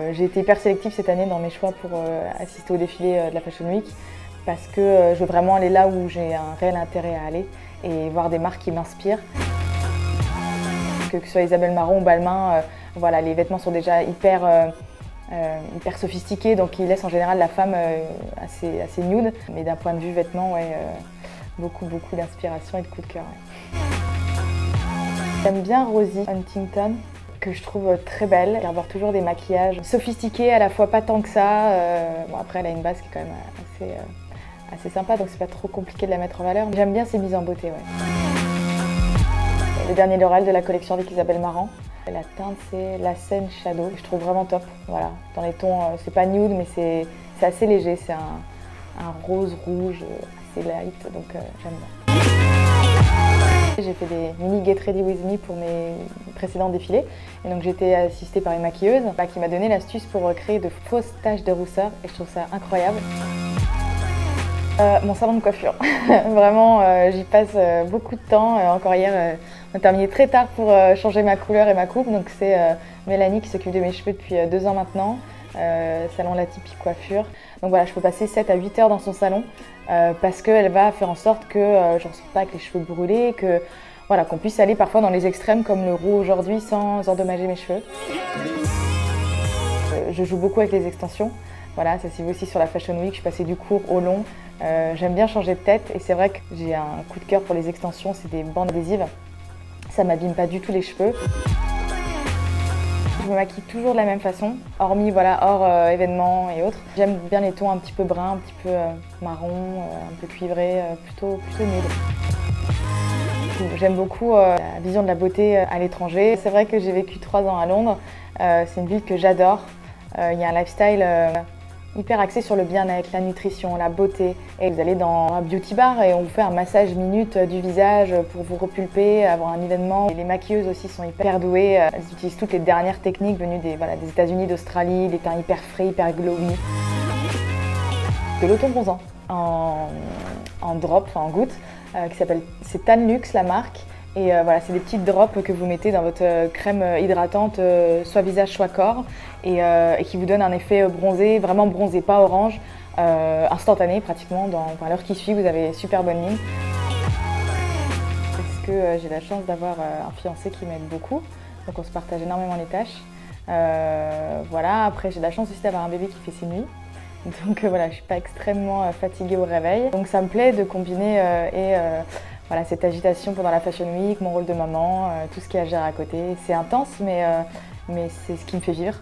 Euh, j'ai été hyper sélective cette année dans mes choix pour euh, assister au défilé euh, de la Fashion Week parce que je veux vraiment aller là où j'ai un réel intérêt à aller et voir des marques qui m'inspirent. Que ce soit Isabelle Marron ou Balmain, voilà, les vêtements sont déjà hyper, hyper sophistiqués, donc ils laissent en général la femme assez, assez nude. Mais d'un point de vue vêtements, ouais, beaucoup, beaucoup d'inspiration et de coup de cœur. J'aime bien Rosie Huntington, que je trouve très belle. Elle avoir toujours des maquillages sophistiqués, à la fois pas tant que ça. Euh, bon, après, elle a une base qui est quand même assez, euh, assez sympa, donc c'est pas trop compliqué de la mettre en valeur. J'aime bien ses mises en beauté, ouais. Le dernier L'Oréal de la collection avec Isabelle Marant. La teinte, c'est la scène Shadow. Je trouve vraiment top. Voilà, dans les tons, euh, c'est pas nude, mais c'est assez léger. C'est un, un, rose rouge assez light, donc j'aime bien. J'ai fait des mini Get Ready With Me pour mes précédents défilés. Et donc été assistée par une maquilleuse bah, qui m'a donné l'astuce pour créer de fausses taches de rousseur et je trouve ça incroyable. Euh, mon salon de coiffure. Vraiment, euh, j'y passe euh, beaucoup de temps. encore hier, on a terminé très tard pour changer ma couleur et ma coupe. Donc c'est Mélanie qui s'occupe de mes cheveux depuis deux ans maintenant. Salon La Typique Coiffure. Donc voilà, je peux passer 7 à 8 heures dans son salon parce qu'elle va faire en sorte que je ne ressors pas avec les cheveux brûlés, que voilà, qu'on puisse aller parfois dans les extrêmes comme le roux aujourd'hui sans endommager mes cheveux. Euh, je joue beaucoup avec les extensions. Voilà, ça s'y voit aussi sur la Fashion Week, je suis passée du court au long. Euh, j'aime bien changer de tête et c'est vrai que j'ai un coup de cœur pour les extensions, c'est des bandes adhésives. Ça m'abîme pas du tout les cheveux. Je me maquille toujours de la même façon, hormis voilà, hors euh, événements et autres. J'aime bien les tons un petit peu bruns, un petit peu marron, un peu cuivré, plutôt, plutôt. J'aime beaucoup euh, la vision de la beauté euh, à l'étranger. C'est vrai que j'ai vécu trois ans à Londres. Euh, c'est une ville que j'adore. Il y a un lifestyle hyper axé sur le bien-être, la nutrition, la beauté. Et vous allez dans un beauty bar et on vous fait un massage minute du visage pour vous repulper, avoir un événement. Les maquilleuses aussi sont hyper douées. Elles utilisent toutes les dernières techniques venues des, États-Unis, d'Australie, des teints hyper frais, hyper glowy. De l'auto-bronzant en, en drop, en goutte. Euh, qui s'appelle c'est Tan Luxe la marque. Et euh, voilà, c'est des petites drops que vous mettez dans votre euh, crème hydratante, soit visage, soit corps, et, qui vous donne un effet bronzé, vraiment bronzé, pas orange, instantané pratiquement. Dans l'heure qui suit, vous avez super bonne mine. Parce que j'ai la chance d'avoir un fiancé qui m'aide beaucoup, donc on se partage énormément les tâches. voilà, après j'ai la chance aussi d'avoir un bébé qui fait ses nuits. Donc euh, voilà, je ne suis pas extrêmement euh, fatiguée au réveil. Donc ça me plaît de combiner euh, et voilà, cette agitation pendant la Fashion Week, mon rôle de maman, tout ce qu'il y a à gérer à côté. C'est intense, mais, mais c'est ce qui me fait vivre.